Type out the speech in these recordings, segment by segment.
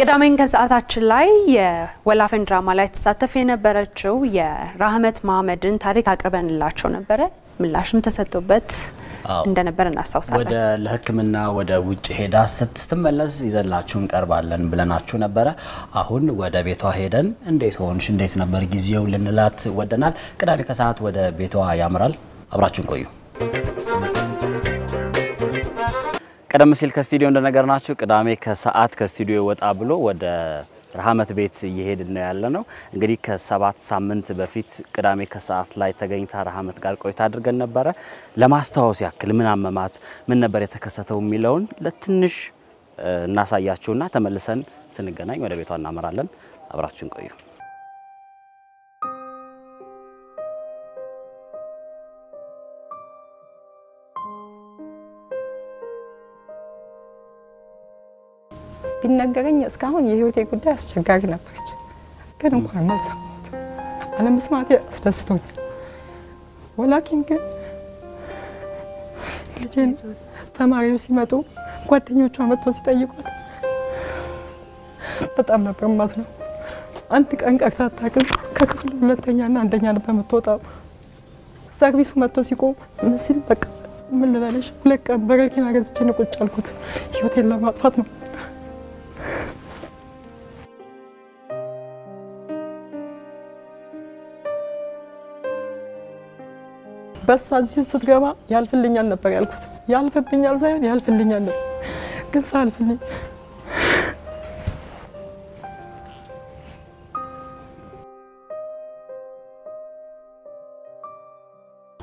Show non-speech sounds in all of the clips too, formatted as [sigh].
ቅዳሜን ከሰዓታችን ላይ የወላፈን ድራማ ላይ ተሳተፍ የነበረችው የራህመት መሀመድን ታሪክ አቅርበንላቸው ነበረ። ምላሽም ተሰጥቶበት እንደነበር እናስታውሳለን። ወደ ለሕክምና ወደ ውጭ ሄዳ ስትመለስ ይዘላችሁ እንቀርባለን ብለናችሁ ነበረ። አሁን ወደ ቤቷ ሄደን እንዴት ሆንሽ፣ እንዴት ነበር ጊዜው ልንላት ወደናል። ቅዳሜ ከሰዓት ወደ ቤቷ ያምራል። አብራችሁን ቆዩ። ቀደም ሲል ከስቱዲዮ እንደነገርናችሁ ቅዳሜ ከሰዓት ከስቱዲዮ ወጣ ብሎ ወደ ረሃመት ቤት እየሄድን ነው ያለ ነው። እንግዲህ ከሰባት ሳምንት በፊት ቅዳሜ ከሰዓት ላይ ተገኝታ ረሃመት ጋር ቆይታ አድርገን ነበረ። ለማስታወስ ያክል ምን አመማት፣ ምን ነበር የተከሰተው የሚለውን ለትንሽ እናሳያችሁና ተመልሰን ስንገናኝ ወደ ቤቷ እናመራለን። አብራችሁን ቆዩ። ቢነገረኝ እስካሁን የህይወቴ ጉዳይ አስቸጋሪ ነበረች፣ ግን እንኳን አልሰማሁት። አለመስማቴ አስደስቶኛል። ወላኪን ግን ልጄን ተማሪዎች ሲመጡ ጓደኞቿ መጥቶ ሲጠይቋት በጣም ነበር የማዝነው። አንድ ቀን ቀርታ አታውቅም። ከክፍል ሁለተኛና አንደኛ ነበር የምትወጣው። ሰርቪሱ መጥቶ ሲቆም ሲል በቃ ምን ልበለሽ፣ ሁለት ቀን በረኪና ገዝቼ ነው ቁጭ አልኩት። ህይወቴን ለማጥፋት ነው። በእሷ እዚህ ስትገባ ያልፍልኛል ነበር ያልኩት። ያልፍብኛል ሳይሆን ያልፍልኛል ነበር፣ ግን ሳልፍልኝ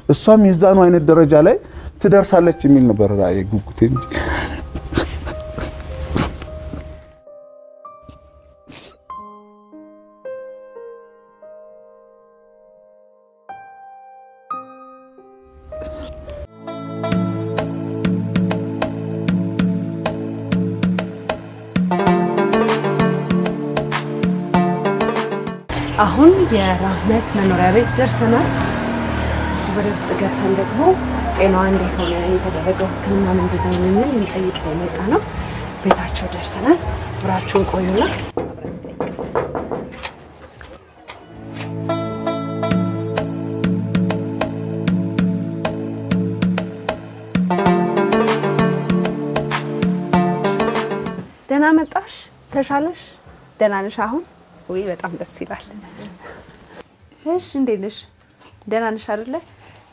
እሷም የዛኑ አይነት ደረጃ ላይ ትደርሳለች የሚል ነበር ጉጉቴ እንጂ አሁን የራህመት መኖሪያ ቤት ደርሰናል። ወደ ውስጥ ገብተን ደግሞ ጤናዋ እንዴት ሆነ፣ የተደረገው ሕክምና ምንድን ነው የሚል ልንጠይቅ የመጣ ነው። ቤታቸው ደርሰናል። አብራችሁን ቆዩና ደህና መጣሽ። ተሻለሽ? ደህና ነሽ አሁን? ውይ በጣም ደስ ይላል። እሺ እንዴት ነሽ? ደህና ነሽ አይደለ?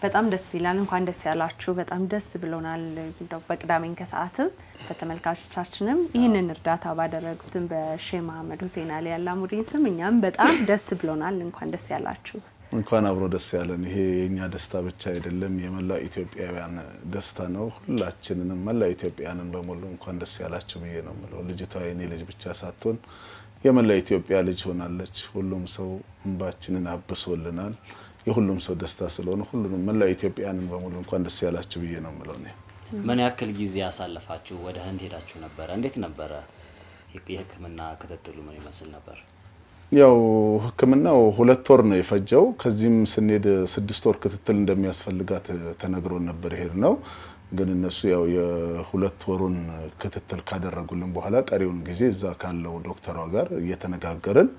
በጣም ደስ ይላል። እንኳን ደስ ያላችሁ። በጣም ደስ ብሎናል። እንደው በቅዳሜን ከሰዓትም በተመልካቾቻችንም ይህንን እርዳታ ባደረጉትም በሼህ መሀመድ ሁሴን አሊ አላሙዲን ስም እኛም በጣም ደስ ብሎናል። እንኳን ደስ ያላችሁ። እንኳን አብሮ ደስ ያለን። ይሄ የእኛ ደስታ ብቻ አይደለም፣ የመላው ኢትዮጵያውያን ደስታ ነው። ሁላችንንም መላው ኢትዮጵያንን በሙሉ እንኳን ደስ ያላችሁ ብዬ ነው የምለው። ልጅቷ የኔ ልጅ ብቻ ሳትሆን የመላው ኢትዮጵያ ልጅ ሆናለች። ሁሉም ሰው እንባችንን አብሶልናል። የሁሉም ሰው ደስታ ስለሆነ ሁሉንም መላው ኢትዮጵያንን በሙሉ እንኳን ደስ ያላችሁ ብዬ ነው የምለው። እኔ ምን ያክል ጊዜ ያሳለፋችሁ? ወደ ህንድ ሄዳችሁ ነበረ? እንዴት ነበረ የህክምና ክትትሉ? ምን ይመስል ነበር? ያው ሕክምናው ሁለት ወር ነው የፈጀው። ከዚህም ስንሄድ ስድስት ወር ክትትል እንደሚያስፈልጋት ተነግሮን ነበር ይሄድ ነው። ግን እነሱ ያው የሁለት ወሩን ክትትል ካደረጉልን በኋላ ቀሪውን ጊዜ እዛ ካለው ዶክተሯ ጋር እየተነጋገርን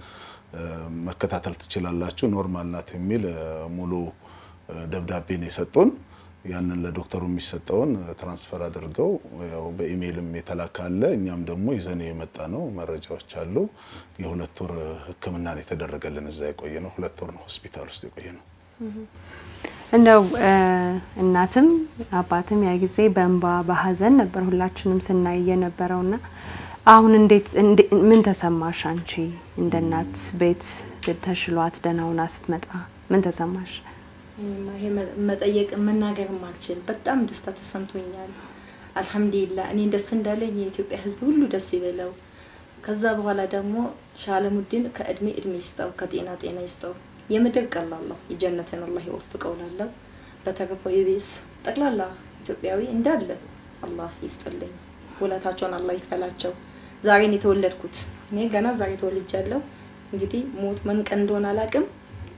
መከታተል ትችላላችሁ፣ ኖርማል ናት የሚል ሙሉ ደብዳቤ ነው የሰጡን። ያንን ለዶክተሩ የሚሰጠውን transfer አድርገው ያው በኢሜይልም የተላከ አለ። እኛም ደግሞ ይዘን የመጣነው መረጃዎች አሉ። የሁለት ወር ሕክምና የተደረገልን። እዛ የቆየ ነው ሁለት ወር ነው ሆስፒታል ውስጥ የቆየ ነው። እንደው እናትም አባትም ያ ጊዜ በእንባ በሀዘን ነበር ሁላችንም ስናይ የነበረውና አሁን እንዴት ምን ተሰማሽ አንቺ እንደ እናት ቤት ተሽሏት ደህና ስትመጣ ምን ተሰማሽ? መጠየቅ መናገርም አልችል። በጣም ደስታ ተሰምቶኛል። አልሐምዱሊላህ እኔ ደስ እንዳለኝ የኢትዮጵያ ሕዝብ ሁሉ ደስ ይበለው። ከዛ በኋላ ደግሞ ሻለሙዲን ከእድሜ እድሜ ይስጠው፣ ከጤና ጤና ይስጠው። የምድር ቀላለው የጀነትን አላህ ይወፍቀው ላለው በተረፈው የቤስ ጠቅላላ ኢትዮጵያዊ እንዳለ አላህ ይስጥልኝ። ውለታቸውን አላህ ይክፈላቸው። ዛሬን የተወለድኩት እኔ ገና ዛሬ ተወልጃለሁ። እንግዲህ ሞት ምን እንደሆነ አላውቅም።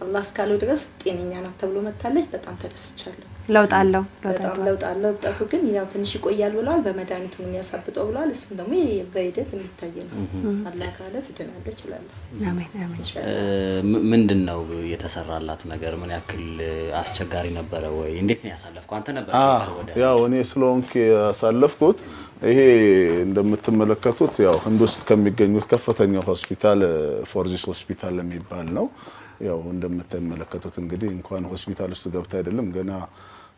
አላህ እስካለው ድረስ ጤነኛ ናት ተብሎ መታለች። በጣም ተደስቻለሁ። ለውጥ አለው ለውጥ በጣም አለው። ለውጥ አለው። እብጠቱ ግን ያው ትንሽ ይቆያል ብለዋል። በመድኃኒቱ ነው የሚያሳብጠው ብለዋል። እሱም ደግሞ በሂደት የሚታይ ነው። አላህ ካለ ትድናለች እላለሁ። አሜን አሜን። ም- ምንድን ነው የተሰራላት ነገር? ምን ያክል አስቸጋሪ ነበረ ወይ? እንዴት ነው ያሳለፍከው? አንተ ነበር ያው እኔ ስለሆንኩ ያሳለፍኩት ይሄ እንደምትመለከቱት ያው ህንድ ውስጥ ከሚገኙት ከፍተኛው ሆስፒታል ፎርቲስ ሆስፒታል የሚባል ነው። ያው እንደምትመለከቱት እንግዲህ እንኳን ሆስፒታል ውስጥ ገብታ አይደለም ገና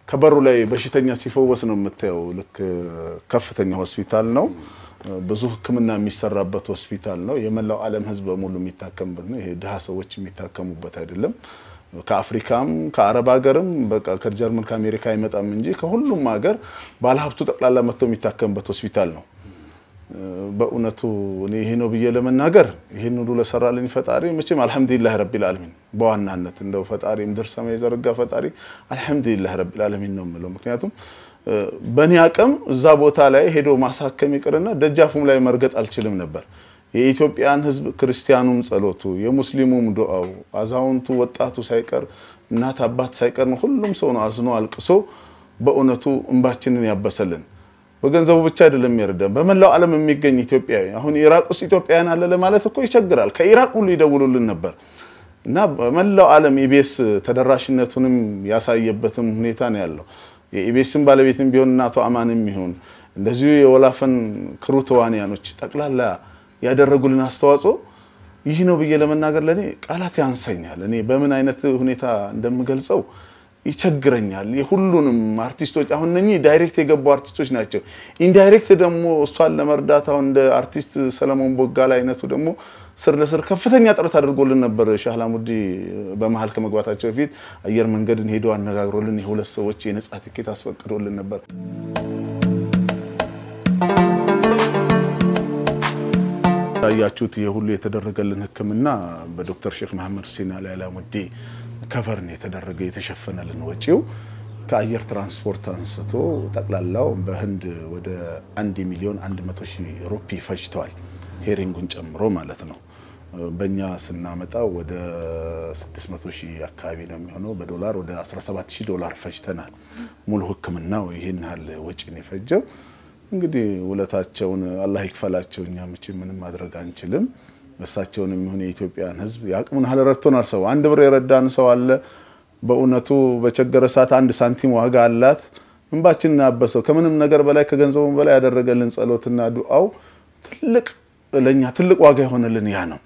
ከበሩ ላይ በሽተኛ ሲፈወስ ነው የምታየው። ልክ ከፍተኛ ሆስፒታል ነው። ብዙ ሕክምና የሚሰራበት ሆስፒታል ነው። የመላው ዓለም ህዝብ በሙሉ የሚታከምበት ነው። ይሄ ድሃ ሰዎች የሚታከሙበት አይደለም። ከአፍሪካም ከአረብ ሀገርም በቃ ከጀርመን ከአሜሪካ አይመጣም እንጂ ከሁሉም ሀገር ባለሀብቱ ጠቅላላ መጥቶ የሚታከምበት ሆስፒታል ነው። በእውነቱ እኔ ይሄ ነው ብዬ ለመናገር ይህን ሁሉ ለሰራልኝ ፈጣሪ መቼም አልሐምዱሊላህ ረቢል ዓለሚን በዋናነት እንደው ፈጣሪ ምድር ሰማይ የዘረጋ ፈጣሪ አልሐምዱሊላህ ረቢል ዓለሚን ነው የምለው። ምክንያቱም በእኔ አቅም እዛ ቦታ ላይ ሄዶ ማሳከም ይቅርና ደጃፉም ላይ መርገጥ አልችልም ነበር። የኢትዮጵያን ህዝብ ክርስቲያኑም ጸሎቱ፣ የሙስሊሙም ዱዓው፣ አዛውንቱ ወጣቱ ሳይቀር እናት አባት ሳይቀር ሁሉም ሰው ነው አዝኖ አልቅሶ በእውነቱ እንባችንን ያበሰልን። በገንዘቡ ብቻ አይደለም የሚረዳን፣ በመላው ዓለም የሚገኝ ኢትዮጵያዊ አሁን ኢራቅ ውስጥ ኢትዮጵያውያን አለ ለማለት እኮ ይቸግራል። ከኢራቅ ሁሉ ይደውሉልን ነበር እና በመላው ዓለም ኢቢኤስ ተደራሽነቱንም ያሳየበትም ሁኔታ ነው ያለው። የኢቢኤስን ባለቤትም ቢሆን እናቶ አማንም ይሁን እንደዚሁ የወላፈን ክሩ ተዋንያኖች ጠቅላላ ያደረጉልን አስተዋጽኦ ይህ ነው ብዬ ለመናገር ለእኔ ቃላት ያንሰኛል። እኔ በምን አይነት ሁኔታ እንደምገልጸው ይቸግረኛል። የሁሉንም አርቲስቶች አሁን እነኚህ direct የገቡ አርቲስቶች ናቸው። indirect ደግሞ እሷን ለመርዳት አሁን እንደ አርቲስት ሰለሞን ቦጋለ አይነቱ ደግሞ ስር ለስር ከፍተኛ ጥረት አድርጎልን ነበር። ሻህ አላሙዲ በመሀል ከመግባታቸው በፊት አየር መንገድን ሄዶ አነጋግሮልን የሁለት ሰዎች የነጻ ትኬት አስፈቅዶልን ነበር። ያያችሁት ይህ ሁሉ የተደረገልን ሕክምና በዶክተር ሼክ መሐመድ ሁሴን አሊ አላሙዲ ከቨርን የተደረገ የተሸፈነልን ወጪው ከአየር ትራንስፖርት አንስቶ ጠቅላላው በህንድ ወደ አንድ ሚሊዮን አንድ መቶ ሺህ ሩፒ ፈጅተዋል። ሄሪንጉን ጨምሮ ማለት ነው። በእኛ ስናመጣው ወደ 600 ሺህ አካባቢ ነው የሚሆነው። በዶላር ወደ 17 ሺህ ዶላር ፈጅተናል። ሙሉ ህክምናው ይህን ያህል ወጪ ነው የፈጀው። እንግዲህ ውለታቸውን አላህ ይክፈላቸው። እኛ መቼም ምንም ማድረግ አንችልም። እሳቸውን የሚሆን የኢትዮጵያን ህዝብ የአቅሙን ያህል ረድቶናል። ሰው አንድ ብር የረዳን ሰው አለ። በእውነቱ በቸገረ ሰዓት አንድ ሳንቲም ዋጋ አላት። እንባችንን አበሰው። ከምንም ነገር በላይ ከገንዘቡም በላይ ያደረገልን ጸሎትና ዱዓው ትልቅ ለኛ ትልቅ ዋጋ የሆነልን ያ ነው።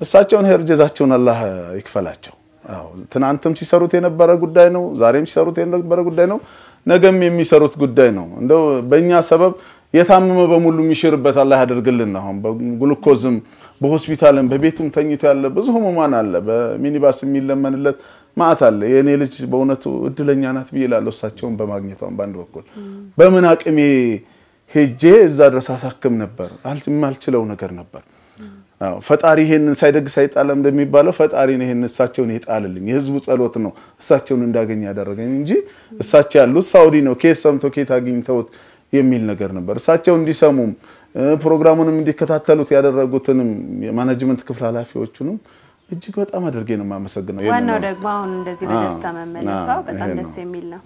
እሳቸውን ሄር ጀዛቸውን አላህ ይክፈላቸው። አዎ ትናንትም ሲሰሩት የነበረ ጉዳይ ነው። ዛሬም ሲሰሩት የነበረ ጉዳይ ነው። ነገም የሚሰሩት ጉዳይ ነው። እንደው በእኛ ሰበብ የታመመ በሙሉ የሚሽርበት አላህ ያደርግልን። አሁን በግሉኮዝም በሆስፒታልም በቤቱም ተኝቶ ያለ ብዙ ህሙማን አለ። በሚኒባስ የሚለመንለት ማዕት አለ። የእኔ ልጅ በእውነቱ እድለኛ ናት ብዬ እላለሁ እሳቸውን በማግኘቷም በአንድ በኩል በምን አቅሜ ሄጄ እዛ ድረስ አሳክም ነበር። የማልችለው ነገር ነበር። ፈጣሪ ይሄንን ሳይደግ ሳይጣለም እንደሚባለው ፈጣሪ ነው ይሄን እሳቸውን የጣልልኝ። የህዝቡ ጸሎት ነው እሳቸውን እንዳገኝ ያደረገኝ እንጂ እሳቸው ያሉት ሳውዲ ነው። ኬት ሰምቶ ኬት አግኝተውት የሚል ነገር ነበር። እሳቸው እንዲሰሙም ፕሮግራሙንም እንዲከታተሉት ያደረጉትንም የማኔጅመንት ክፍል ኃላፊዎቹንም እጅግ በጣም አድርጌ ነው የማመሰግነው። ዋናው ደግሞ አሁን እንደዚህ በደስታ መመለሷ በጣም ደስ የሚል ነው።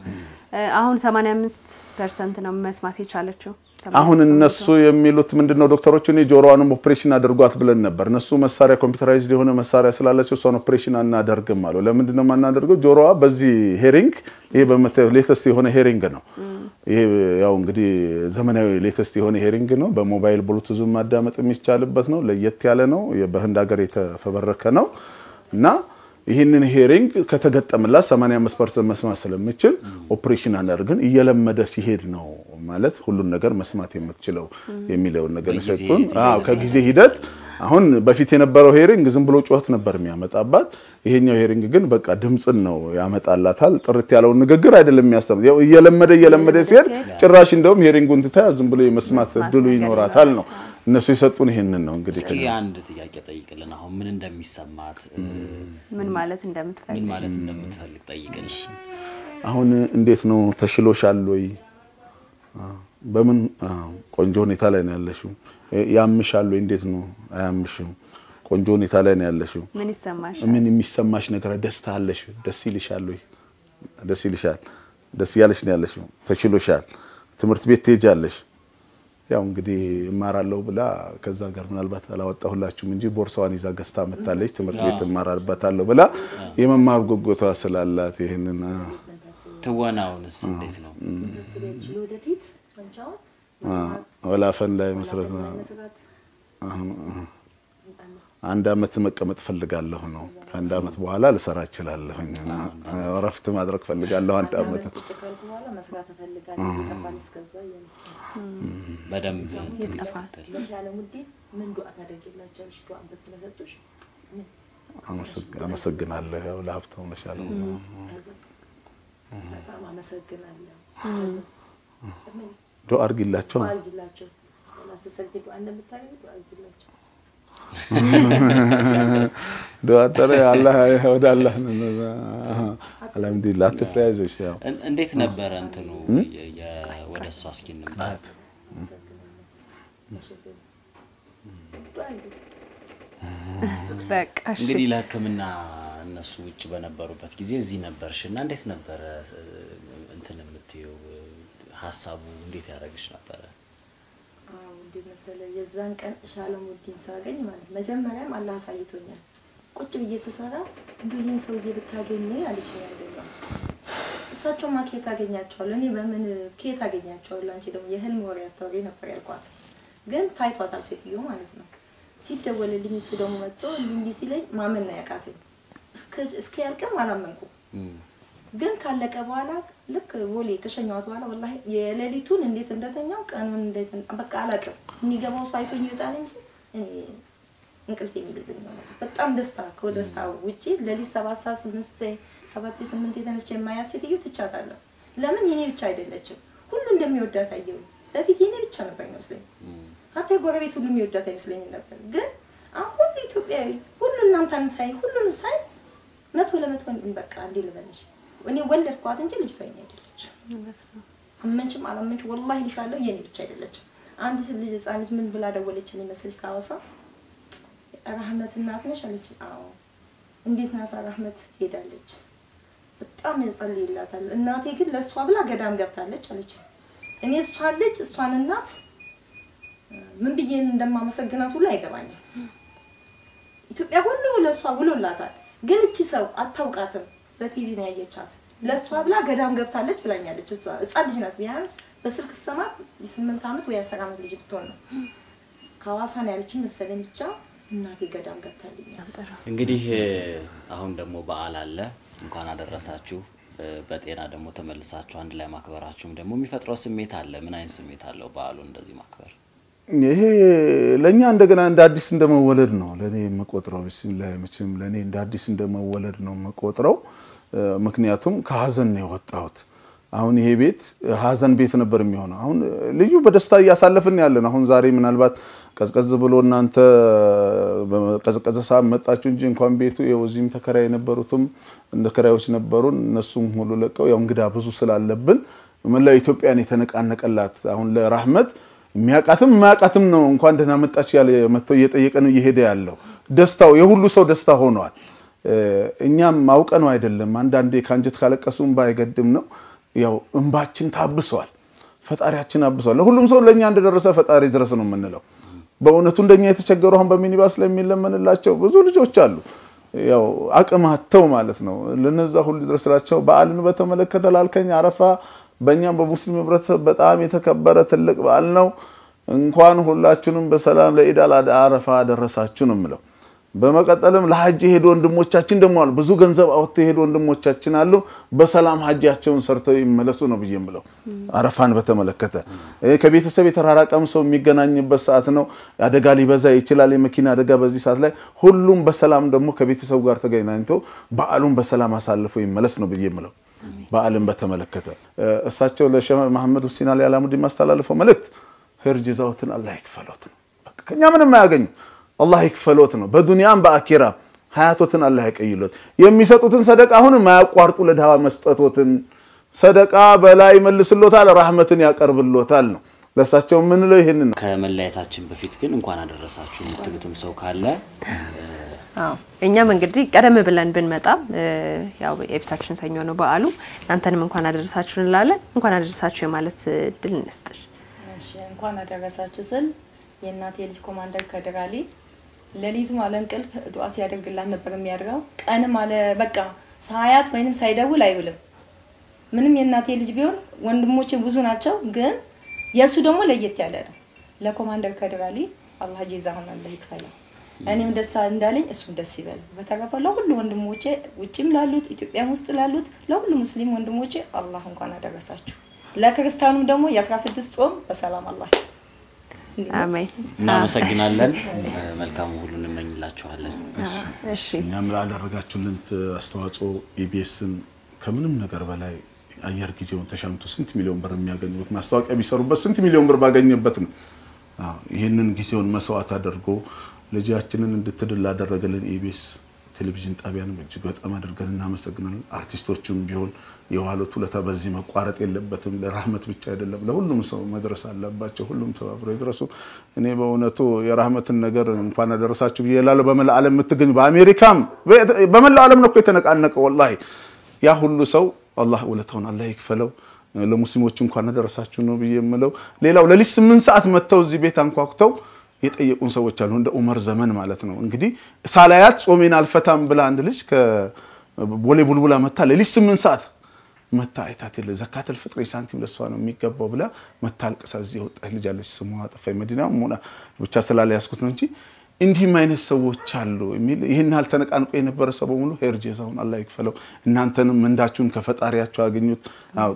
አሁን 85 percent ነው መስማት የቻለችው። አሁን እነሱ የሚሉት ምንድነው ዶክተሮቹ እኔ ጆሮዋንም ኦፕሬሽን አድርጓት ብለን ነበር። እነሱ መሳሪያ computerized የሆነ መሳሪያ ስላላቸው እሷን ኦፕሬሽን አናደርግም አሉ። ለምንድነው የማናደርገው? ጆሮዋ በዚህ hearing ይሄ በምታየው latest የሆነ hearing ነው። ይሄ ያው እንግዲህ ዘመናዊ latest የሆነ hearing ነው። በሞባይል ብሉቱዝ ማዳመጥ የሚቻልበት ነው። ለየት ያለ ነው። በህንድ ሀገር የተፈበረከ ነው እና ይህንን hearing ከተገጠመላት 85% መስማት ስለምችል ኦፕሬሽን አናደርግን እየለመደ ሲሄድ ነው ማለት ሁሉን ነገር መስማት የምትችለው የሚለውን ነገር የሰጡን። አዎ ከጊዜ ሂደት አሁን በፊት የነበረው hearing ዝም ብሎ ጩኸት ነበር የሚያመጣባት። ይሄኛው hearing ግን በቃ ድምፅን ነው ያመጣላታል። ጥርት ያለውን ንግግር አይደለም የሚያሰማ። ያው እየለመደ እየለመደ ሲሄድ ጭራሽ እንደውም ሄሪንጉን ትታ ዝም ብሎ የመስማት እድሉ ይኖራታል ነው እነሱ የሰጡን ይሄንን ነው እንግዲህ እስኪ አንድ ጥያቄ ጠይቅልን። አሁን ምን እንደሚሰማት ምን ማለት እንደምትፈልግ ምን ማለት እንደምትፈልግ ጠይቅን። አሁን እንዴት ነው ተሽሎሻል ወይ? በምን ቆንጆ ሁኔታ ላይ ነው ያለሽው? ያምሻል ወይ? እንዴት ነው? አያምሽም? ቆንጆ ሁኔታ ላይ ነው ያለሽው? ምን ይሰማሽ? ምን የሚሰማሽ ነገር ደስታ አለሽ? ደስ ይልሻል ወይ? ደስ ይልሻል? ደስ እያለሽ ነው ያለሽው፣ ተችሎሻል፣ ትምህርት ቤት ትሄጃለሽ። ያው እንግዲህ እማራለሁ ብላ ከዛ ጋር ምናልባት አላወጣሁላችሁም እንጂ ቦርሳዋን ይዛ ገዝታ መታለች። ትምህርት ቤት እማራበታለሁ ብላ የመማር ጉጉቷ ስላላት ይህንን ትወናውንስ እንዴት ነው? ወላፈን ላይ መስረት አንድ አመት መቀመጥ ፈልጋለሁ ነው። ከአንድ አመት በኋላ ልሰራ እችላለሁኝ። እረፍት ማድረግ ፈልጋለሁ አንድ አመት። አመሰግናለሁ። ያው ለሀብታሙ ለሻለው ከዛስ? በጣም አመሰግናለሁ። ዱአ አድርጊላቸው ተረ [laughs] አላህ ወደ አላህ ነው። አልሐምዱሊላህ አትፍሪ፣ አይዞሽ። ያው እን- እንዴት ነበረ እንትኑ የ- የ- ወደ እሷ እስኪ እንምጣ። አመሰግናለሁ። ተሸክም ዱዓ አድርጊ። በቃ እሺ። እንግዲህ ለሕክምና እነሱ ውጭ በነበሩበት ጊዜ እዚህ ነበርሽ እና እንዴት ነበረ እንትን የምትይው ሀሳቡ እንዴት ያደረግሽ ነበረ? አዎ እንዴት መሰለህ፣ የዛን ቀን ሻለሙዲን ሳገኝ ማለት መጀመሪያም አላህ አሳይቶኛል። ቁጭ ብዬ ስሰራ እንዱ ይህን ሰውዬ ብታገኝ አለችኝ። ያገኘው እሳቸውማ ከየት አገኛቸዋለሁ? እኔ በምን ከየት አገኛቸዋለሁ? አንቺ ደግሞ የህልም ወሬ አታወሪ ነበር ያልኳት። ግን ታይቷታል ሴትዮ ማለት ነው። ሲደወልልኝ እሱ ደግሞ መጥቶ እንዲህ ሲለኝ ማመን ነው ያቃተኝ። እስከ- ያልቅም አላመንኩም። ግን ካለቀ በኋላ ልክ ቦሌ ከሸኘኋት በኋላ ወላሂ የሌሊቱን እንዴት እንደተኛው ቀኑን እንዴት በቃ አላውቅም። የሚገባው ሰው አይቶኝ ይወጣል እንጂ እኔ እንቅልፍ ነው። በጣም ደስታ ከደስታ ውጪ ሌሊት ሰባት ሰዓት ስምንት ሰባት ስምንት የተነስቼ የማያት ሴትዮ ትቻታለሁ። ለምን የኔ ብቻ አይደለችም፣ ሁሉ እንደሚወዳት አየሁ። በፊት የኔ ብቻ ነበር ይመስለኝ ሀታ የጎረቤት ሁሉ የሚወዳት አይመስለኝም ነበር። ግን አሁን ሁሉ ኢትዮጵያዊ ሁሉ እናንተን ሳይ ሁሉንም ሳይ መቶ ለመቶ በቃ እንዴ ልበልሽ እኔ ወለድኳት እንጂ ልጅቷ የኔ አይደለች። አመንችም አላመንች ወላሂ ልሻለሁ የኔ ብቻ አይደለችም። አንድ ልጅ ልጅ ምን ብላ ደወለችን ይመስልሽ ከሐዋሳ ራህመት እናት ነሽ አለች። አዎ እንዴት ናት ራህመት? ሄዳለች። በጣም ያጸልይላታል። እናቴ ግን ለእሷ ብላ ገዳም ገብታለች አለች። እኔ እሷን ልጅ እሷን እናት ምን ብዬ እንደማመሰግናት ሁሉ አይገባኝም። ኢትዮጵያ ሁሉ ለእሷ ውሎላታል። ግን እቺ ሰው አታውቃትም። በቲቪ ነው ያየቻት። ለእሷ ብላ ገዳም ገብታለች ብላኛለች። እሷ ህፃን ልጅ ናት። ቢያንስ በስልክ ሰማት የስምንት ዓመት ወይ አስር ዓመት ልጅ ብትሆን ነው። ከሐዋሳ ነው ያለችኝ መሰለኝ። ብቻ እናቴ ገዳም ገብታልኛል። እንግዲህ አሁን ደግሞ በዓል አለ። እንኳን አደረሳችሁ። በጤና ደግሞ ተመልሳችሁ አንድ ላይ ማክበራችሁም ደግሞ የሚፈጥረው ስሜት አለ። ምን አይነት ስሜት አለው በዓሉን እንደዚህ ማክበር? ይሄ ለእኛ እንደገና እንደ አዲስ እንደመወለድ ነው ለእኔ የምቆጥረው። ቢስሚላህ መቼም ለእኔ እንደ አዲስ እንደመወለድ ነው የምቆጥረው። ምክንያቱም ከሀዘን ነው የወጣሁት። አሁን ይሄ ቤት ሀዘን ቤት ነበር የሚሆነው። አሁን ልዩ በደስታ እያሳለፍን ያለን። አሁን ዛሬ ምናልባት ቀዝቀዝ ብሎ እናንተ በቀዝቀዘ ሰዓት መጣችሁ እንጂ እንኳን ቤቱ እዚህም ተከራይ የነበሩትም እንደ ከራዮች ነበሩን። እነሱም ሁሉ ለቀው ያው እንግዳ ብዙ ስላለብን መላው ኢትዮጵያን የተነቃነቀላት አሁን ለራህመት የሚያውቃትም የማያውቃትም ነው እንኳን ደህና መጣች ያለ መጥተው እየጠየቀ ነው እየሄደ ያለው። ደስታው የሁሉ ሰው ደስታ ሆኗል። እኛም አውቀ ነው አይደለም። አንዳንዴ ከአንጀት ካለቀሱ እንባ አይገድም ነው። ያው እንባችን ታብሷል። ፈጣሪያችን አብሷል። ለሁሉም ሰው ለእኛ እንደደረሰ ፈጣሪ ድረስ ነው የምንለው። በእውነቱ እንደኛ የተቸገሩ አሁን በሚኒባስ ላይ የሚለመንላቸው ብዙ ልጆች አሉ። ያው አቅም አጥተው ማለት ነው። ለነዛ ሁሉ ድረስላቸው። በዓልን በተመለከተ ላልከኝ አረፋ በእኛም በሙስሊም ህብረተሰብ በጣም የተከበረ ትልቅ በዓል ነው። እንኳን ሁላችሁንም በሰላም ለኢድ አል አረፋ አደረሳችሁ ነው የምለው። በመቀጠልም ለሀጅ የሄዱ ወንድሞቻችን ደግሞ አሉ። ብዙ ገንዘብ አውጥተው የሄዱ ወንድሞቻችን አሉ። በሰላም ሀጃቸውን ሰርተው ይመለሱ ነው ብዬ የምለው። አረፋን በተመለከተ ከቤተሰብ የተራራቀም ሰው የሚገናኝበት ሰዓት ነው። አደጋ ሊበዛ ይችላል፣ የመኪና አደጋ በዚህ ሰዓት ላይ። ሁሉም በሰላም ደግሞ ከቤተሰቡ ጋር ተገናኝቶ በዓሉን በሰላም አሳልፎ ይመለስ ነው ብዬ የምለው። በዓልን በተመለከተ እሳቸው ለሼህ መሐመድ ሁሴን አሊ አላሙዲ የማስተላልፈው መልእክት ህርጅዛውትን አላህ ይክፈሎት ነው። ከኛ ምንም አያገኙ አላህ ይክፈሎት ነው። በዱንያም በአኪራም ሀያቶትን አላህ ያቀይሎት። የሚሰጡትን ሰደቃ አሁን ማያቋርጡ ለድሃ መስጠቶትን ሰደቃ በላይ መልስሎታል፣ ራህመትን ያቀርብሎታል ነው። ለእሳቸው የምንለው ይህን ነው። ከመለያየታችን በፊት ግን እንኳን አደረሳችሁ የምትሉትም ሰው ካለ እኛም እንግዲህ ቀደም ብለን ብንመጣም ያው የፊታችን ሰኞ ነው በዓሉ። እናንተንም እንኳን አደረሳችሁ እንላለን። እንኳን አደረሳችሁ የማለት እድል እንስጥሽ። እንኳን አደረሳችሁ ስል የእናቴ ልጅ ኮማንደር ከድር አሊ ሌሊቱም አለ እንቅልፍ ዱዓ ሲያደርግላት ነበር የሚያድረው። ቀንም አለ በቃ ሳያት ወይንም ሳይደውል አይውልም። ምንም የእናቴ ልጅ ቢሆን ወንድሞቼ ብዙ ናቸው፣ ግን የእሱ ደግሞ ለየት ያለ ነው። ለኮማንደር ከድር አላህ ጀዛሁን አላህ ይክፈለው። እኔም ደስ እንዳለኝ እሱም ደስ ይበል። በተረፈ ለሁሉ ወንድሞቼ ውጭም ላሉት ኢትዮጵያም ውስጥ ላሉት ለሁሉ ሙስሊም ወንድሞቼ አላህ እንኳን አደረሳችሁ። ለክርስቲያኑም ደግሞ የ16 ጾም በሰላም አላህ አሜን። እናመሰግናለን። መልካሙ ሁሉ እንመኝላችኋለን። እሺ እኛም ላደረጋችሁልን አስተዋጽኦ ኢቢኤስን ከምንም ነገር በላይ አየር ጊዜውን ተሻምቶ ስንት ሚሊዮን ብር የሚያገኙበት ማስታወቂያ ቢሰሩበት ስንት ሚሊዮን ብር ባገኘበት ነው። አዎ፣ ይህንን ጊዜውን መስዋዕት አድርጎ ልጃችንን እንድትድል ላደረገልን ኢቢኤስ ቴሌቪዥን ጣቢያንም እጅግ በጣም አድርገን እናመሰግናለን። አርቲስቶቹም ቢሆን የዋሉት ውለታ በዚህ መቋረጥ የለበትም። ለራህመት ብቻ አይደለም፣ ለሁሉም ሰው መድረስ አለባቸው። ሁሉም ተባብረው ይድረሱ። እኔ በእውነቱ የራህመትን ነገር እንኳን አደረሳችሁ ብዬ እላለሁ። በመላ ዓለም የምትገኙ በአሜሪካም በመላው ዓለም ነው እኮ የተነቃነቀው። ወላሂ ያ ሁሉ ሰው አላህ ውለታውን አላህ ይክፈለው። ለሙስሊሞች እንኳን አደረሳችሁ ነው ብዬ የምለው። ሌላው ለሊት ስምንት ሰዓት መጥተው እዚህ ቤት አንኳኩተው የጠየቁን ሰዎች አሉ። እንደ ኡመር ዘመን ማለት ነው። እንግዲህ ሳላያት ጾሜን አልፈታም ብላ አንድ ልጅ ከቦሌ ቡልቡላ መጥታ ለሊት ስምንት ሰዓት መጥታ አይታት የለ زكاة الفطر ሳንቲም ለሷ ነው የሚገባው ብላ መጥታ አልቅሳ እዚህ የወጣች ልጅ አለች። ስሟ ጠፋኝ። መዲና ሆና ብቻ ስላላያዝኩት ነው እንጂ እንዲህም አይነት ሰዎች አሉ የሚል ይህን ያህል ተነቃንቆ የነበረ ሰው በሙሉ ኸይር ጀዛውን አላህ ይክፈለው። እናንተንም ምንዳችሁን ከፈጣሪያችሁ አገኙት።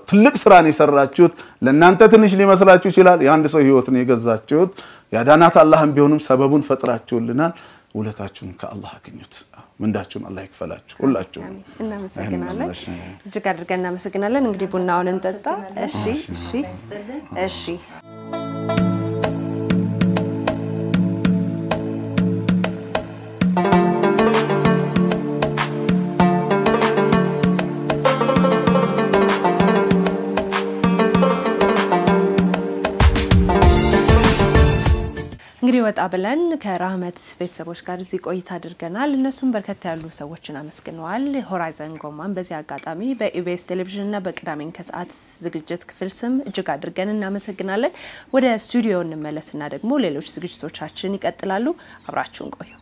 ትልቅ ስራን የሰራችሁት ለእናንተ ትንሽ ሊመስላችሁ ይችላል። የአንድ ሰው ህይወትን የገዛችሁት ያዳናት አላህም ቢሆንም ሰበቡን ፈጥራችሁልናል። ውለታችሁን ከአላህ አገኙት። ምንዳችሁን አላህ ይክፈላችሁ ሁላችሁ። እናመሰግናለን። እጅግ አድርገን እናመሰግናለን። እንግዲህ ቡናውን እንጠጣ። እሺ፣ እሺ፣ እሺ። ወጣ ብለን ከራህመት ቤተሰቦች ጋር እዚህ ቆይታ አድርገናል። እነሱም በርከት ያሉ ሰዎችን አመስግነዋል። ሆራይዘን ጎማን በዚህ አጋጣሚ በኢቢኤስ ቴሌቪዥንና በቅዳሜን ከሰዓት ዝግጅት ክፍል ስም እጅግ አድርገን እናመሰግናለን። ወደ ስቱዲዮ እንመለስና ደግሞ ሌሎች ዝግጅቶቻችን ይቀጥላሉ። አብራችሁን ቆዩ።